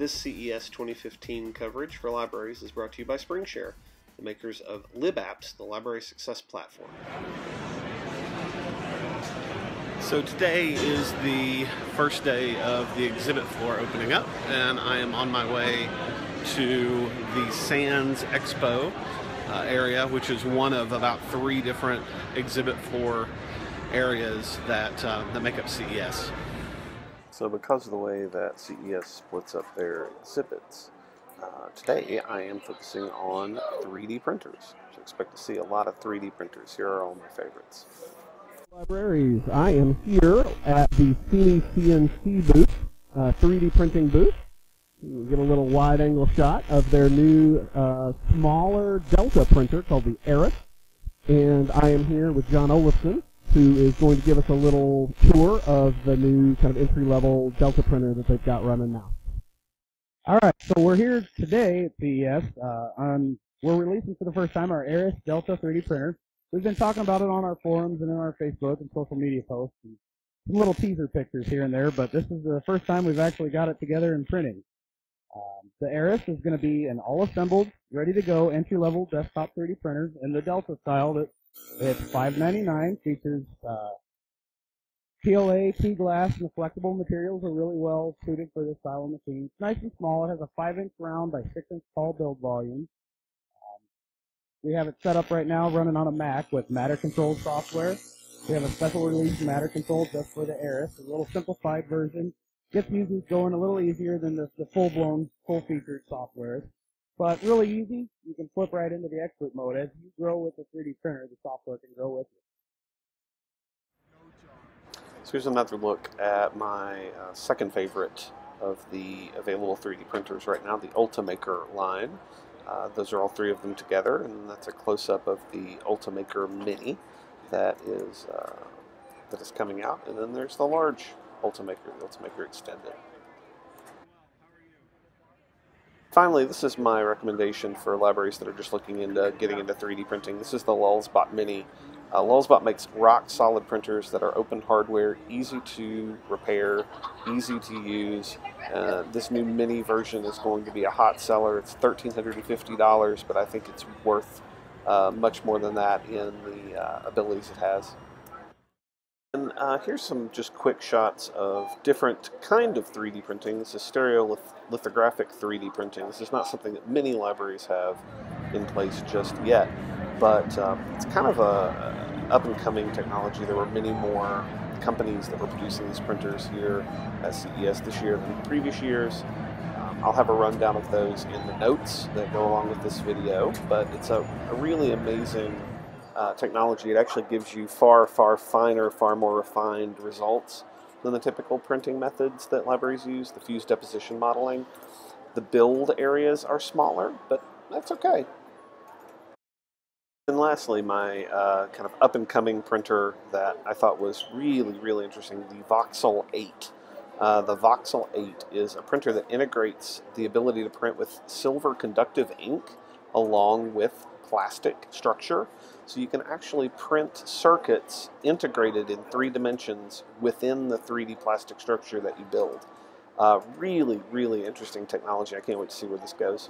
This CES 2015 coverage for libraries is brought to you by SpringShare, the makers of LibApps, the library success platform. So today is the first day of the exhibit floor opening up, and I am on my way to the Sands Expo uh, area, which is one of about three different exhibit floor areas that uh, that make up CES. So because of the way that CES splits up their exhibits, uh, today I am focusing on 3D printers. So expect to see a lot of 3D printers. Here are all my favorites. Libraries. I am here at the Feeney CNC booth, uh, 3D printing booth. We'll get a little wide angle shot of their new uh, smaller Delta printer called the Eris. And I am here with John Olofsson, who is going to give us a little tour of the new kind of entry level Delta printer that they've got running now. All right, so we're here today at CES. Uh, on, we're releasing for the first time our Eris Delta 3D printer. We've been talking about it on our forums and in our Facebook and social media posts. And some little teaser pictures here and there, but this is the first time we've actually got it together in printing. Um, the Eris is going to be an all-assembled, ready-to-go entry-level desktop 3D printer in the Delta style. That it's 5.99, features uh, PLA, P-glass, and the flexible materials are really well suited for this style of machine. It's nice and small. It has a 5-inch round by 6-inch tall build volume. We have it set up right now running on a Mac with Matter Control software. We have a special release Matter Control just for the Eris, a little simplified version. Gets users going a little easier than the, the full-blown, full-featured software. But really easy. You can flip right into the expert mode. As you grow with the 3D printer, the software can grow with you. So here's another look at my uh, second favorite of the available 3D printers right now, the Ultimaker line. Uh, those are all three of them together, and that's a close-up of the Ultimaker Mini that is uh, that is coming out. And then there's the large Ultimaker, the Ultimaker Extended. Finally, this is my recommendation for libraries that are just looking into getting into 3D printing. This is the Lulzbot Mini. Uh, Lulzbot makes rock-solid printers that are open hardware, easy to repair, easy to use. Uh, this new mini version is going to be a hot seller. It's $1,350, but I think it's worth uh, much more than that in the uh, abilities it has. Uh, here's some just quick shots of different kind of 3D printing. This is stereolithographic 3D printing. This is not something that many libraries have in place just yet, but um, it's kind of a up-and-coming technology. There were many more companies that were producing these printers here at CES this year than previous years. Um, I'll have a rundown of those in the notes that go along with this video, but it's a, a really amazing uh, technology, it actually gives you far, far finer, far more refined results than the typical printing methods that libraries use, the fused deposition modeling. The build areas are smaller, but that's okay. And lastly, my uh, kind of up-and-coming printer that I thought was really, really interesting, the Voxel 8. Uh, the Voxel 8 is a printer that integrates the ability to print with silver conductive ink along with plastic structure. So you can actually print circuits integrated in three dimensions within the 3D plastic structure that you build. Uh, really, really interesting technology. I can't wait to see where this goes.